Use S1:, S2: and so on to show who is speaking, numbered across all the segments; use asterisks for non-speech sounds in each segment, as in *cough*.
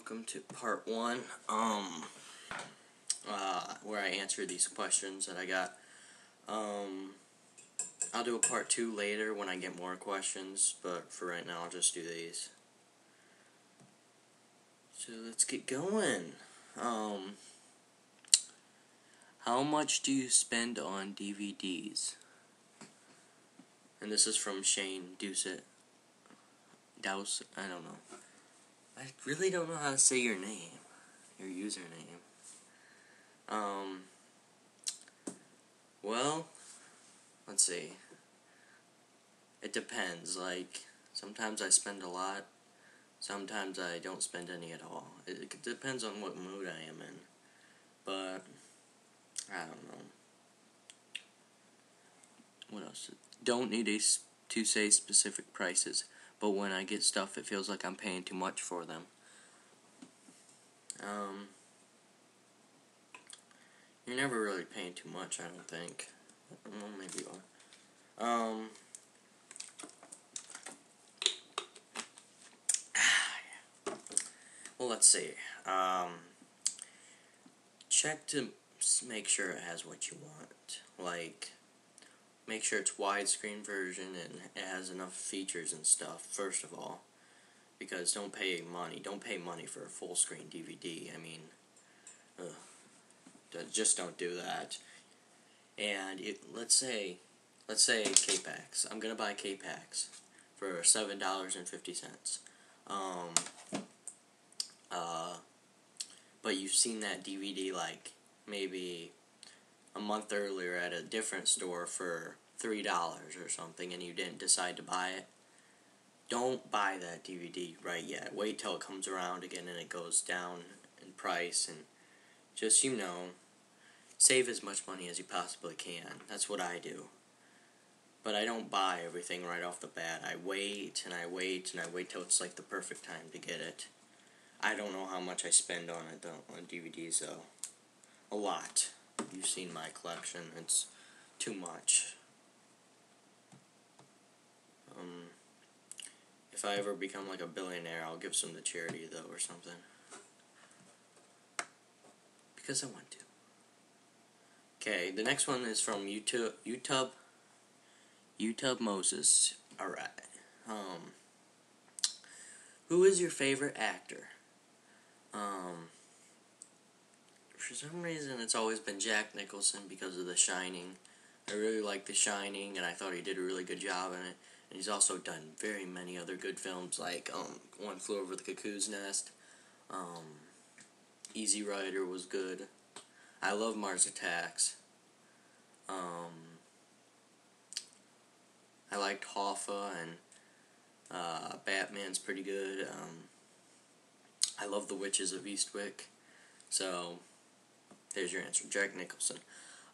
S1: welcome to part one, um, uh, where I answer these questions that I got. Um, I'll do a part two later when I get more questions, but for right now I'll just do these. So let's get going. Um, how much do you spend on DVDs? And this is from Shane Doucette. Douse, I don't know. I really don't know how to say your name, your username. Um, well, let's see. It depends. Like, sometimes I spend a lot, sometimes I don't spend any at all. It, it depends on what mood I am in. But, I don't know. What else? Don't need a, to say specific prices but when I get stuff, it feels like I'm paying too much for them. Um, you're never really paying too much, I don't think. Well, maybe you are. Um, *sighs* well, let's see. Um, check to make sure it has what you want. Like, make sure it's widescreen version and it has enough features and stuff first of all. Because don't pay money don't pay money for a full screen DVD I mean ugh, just don't do that. And it, let's say let's say K-Pax I'm gonna buy K-Pax for seven dollars and fifty cents. Um uh but you've seen that DVD like maybe a month earlier at a different store for $3 or something and you didn't decide to buy it, don't buy that DVD right yet. Wait till it comes around again and it goes down in price and just, you know, save as much money as you possibly can. That's what I do. But I don't buy everything right off the bat. I wait and I wait and I wait till it's like the perfect time to get it. I don't know how much I spend on it though, on DVDs though. A lot. You've seen my collection. It's too much. Um, if I ever become like a billionaire, I'll give some to charity though or something. Because I want to. Okay, the next one is from YouTube. YouTube. YouTube Moses. All right. Um. Who is your favorite actor? Um. For some reason, it's always been Jack Nicholson because of The Shining. I really like The Shining, and I thought he did a really good job in it. And he's also done very many other good films, like um, One Flew Over the Cuckoo's Nest. Um, Easy Rider was good. I love Mars Attacks. Um, I liked Hoffa and uh, Batman's pretty good. Um, I love The Witches of Eastwick. So, there's your answer. Jack Nicholson.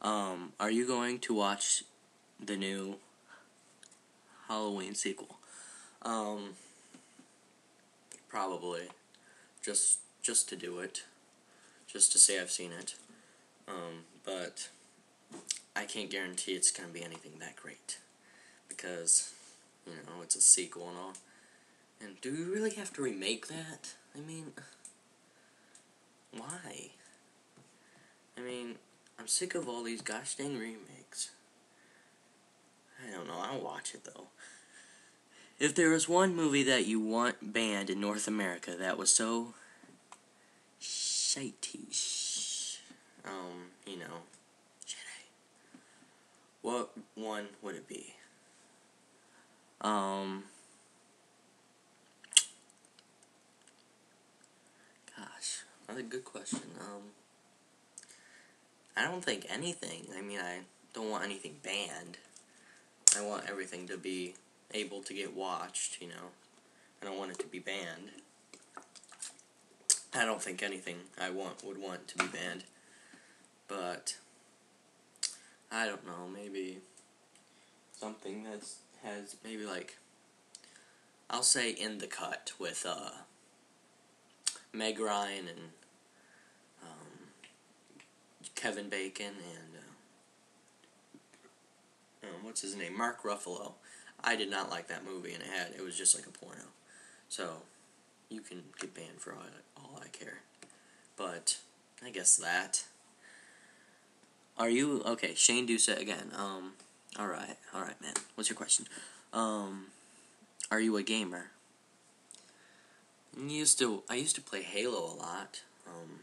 S1: Um, are you going to watch the new Halloween sequel? Um, probably. Just just to do it. Just to say I've seen it. Um, but I can't guarantee it's going to be anything that great. Because, you know, it's a sequel and all. And do we really have to remake that? I mean, why? I mean, I'm sick of all these gosh dang remakes. I don't know, I'll watch it though. If there was one movie that you want banned in North America that was so shitey, um, you know, what one would it be? Um, gosh, that's a good question. Um, I don't think anything. I mean, I don't want anything banned. I want everything to be able to get watched, you know. I don't want it to be banned. I don't think anything I want would want to be banned. But I don't know, maybe something that's has maybe like I'll say in the cut with uh Meg Ryan and Kevin Bacon and uh, um, what's his name Mark Ruffalo. I did not like that movie, and it had it was just like a porno. So you can get banned for all, all I care. But I guess that. Are you okay? Shane Doucette again. Um, all right, all right, man. What's your question? Um, are you a gamer? I used to I used to play Halo a lot. Um,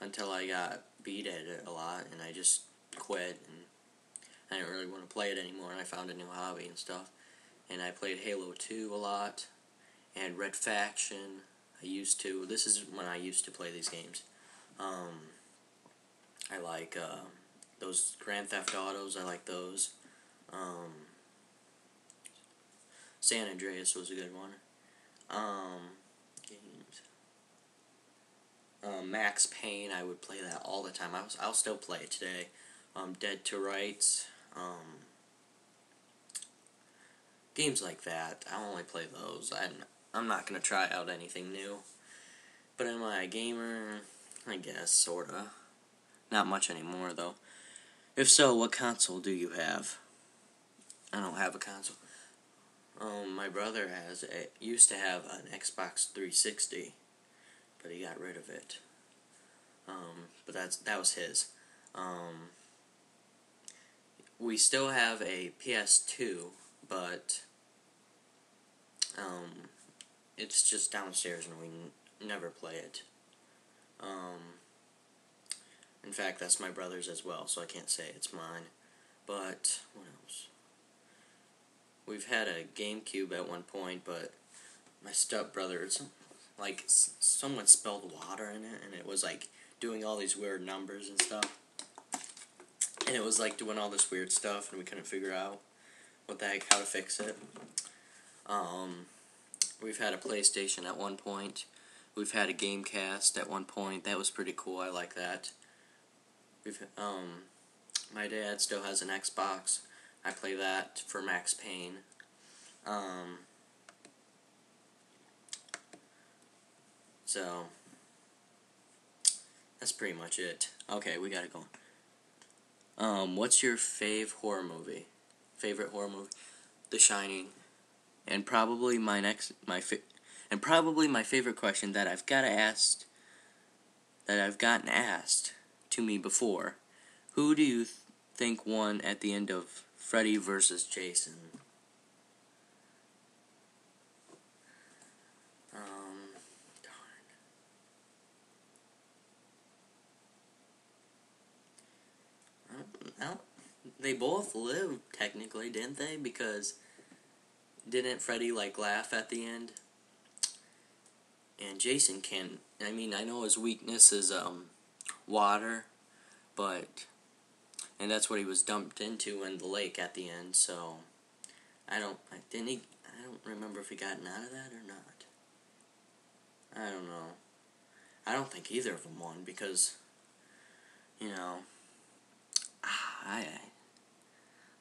S1: until I got beat at it a lot, and I just quit, and I didn't really want to play it anymore. And I found a new hobby and stuff. And I played Halo 2 a lot, and Red Faction. I used to. This is when I used to play these games. Um, I like uh, those Grand Theft Autos. I like those. Um, San Andreas was a good one. Um, games. Um, Max Payne. I would play that all the time. I was, I'll still play it today. Um, Dead to Rights. Um, games like that. I only play those. I'm I'm not gonna try out anything new. But am I a gamer? I guess sorta. Not much anymore though. If so, what console do you have? I don't have a console. Um, my brother has a, used to have an Xbox 360, but he got rid of it. Um, but that's that was his. Um, we still have a PS2, but um, it's just downstairs and we never play it. Um, in fact, that's my brother's as well, so I can't say it's mine. But what else? We've had a GameCube at one point, but my stepbrother, like someone spilled water in it, and it was like doing all these weird numbers and stuff. And it was like doing all this weird stuff, and we couldn't figure out what the heck how to fix it. Um, we've had a PlayStation at one point. We've had a Dreamcast at one point. That was pretty cool. I like that. We've um, my dad still has an Xbox. I play that for Max Payne. Um, so that's pretty much it. Okay, we gotta go. Um, what's your fave horror movie? Favorite horror movie? The Shining and probably my next my and probably my favorite question that I've got to ask that I've gotten asked to me before. Who do you th- think won at the end of Freddy versus Jason? Um, darn. They both lived technically, didn't they? Because didn't Freddy like laugh at the end? And Jason can. I mean, I know his weakness is um water, but and that's what he was dumped into in the lake at the end. So I don't. I didn't. He, I don't remember if he gotten out of that or not. I don't know. I don't think either of them won because, you know, *sighs* I.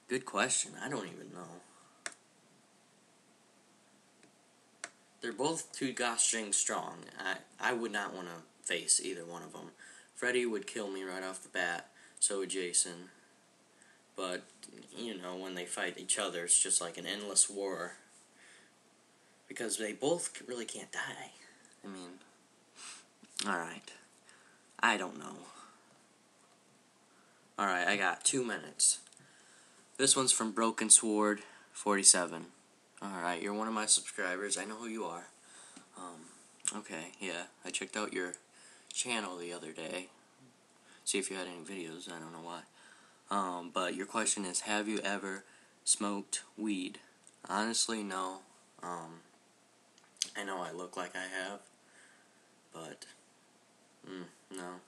S1: Good question. I don't even know. They're both too gosh strong. I, I would not want to face either one of them. Freddy would kill me right off the bat, so would Jason. But, you know, when they fight each other, it's just like an endless war. Because they both really can't die. I mean, alright. I don't know. Alright, I got two minutes. This one's from Broken Sword 47. Alright, you're one of my subscribers. I know who you are. Um, okay, yeah. I checked out your channel the other day. See if you had any videos. I don't know why. Um, but your question is, have you ever smoked weed? Honestly, no. Um, I know I look like I have, but, mm, no.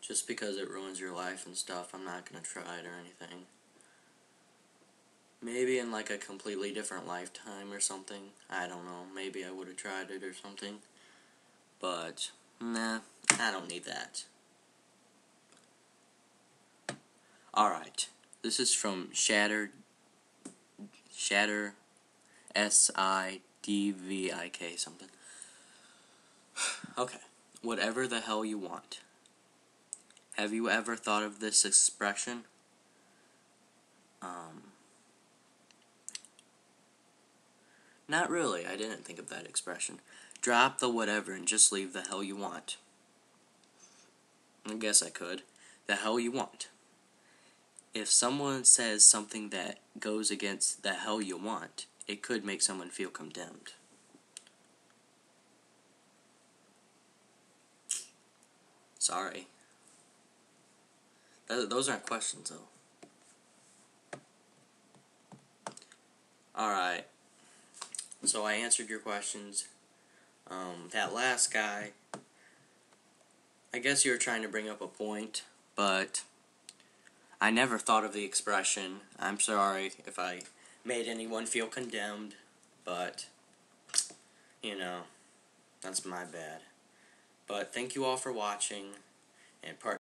S1: Just because it ruins your life and stuff, I'm not gonna try it or anything. Maybe in like a completely different lifetime or something. I don't know. Maybe I would have tried it or something. But, nah, I don't need that. Alright. This is from Shatter. Shatter. S I D V I K something. okay. Whatever the hell you want. Have you ever thought of this expression? Um, Not really, I didn't think of that expression. Drop the whatever and just leave the hell you want. I guess I could. The hell you want. If someone says something that goes against the hell you want, it could make someone feel condemned. Sorry. Th- those aren't questions, though. Alright. So I answered your questions. Um, that last guy, I guess you were trying to bring up a point, but I never thought of the expression. I'm sorry if I made anyone feel condemned, but, you know, that's my bad. But thank you all for watching, and part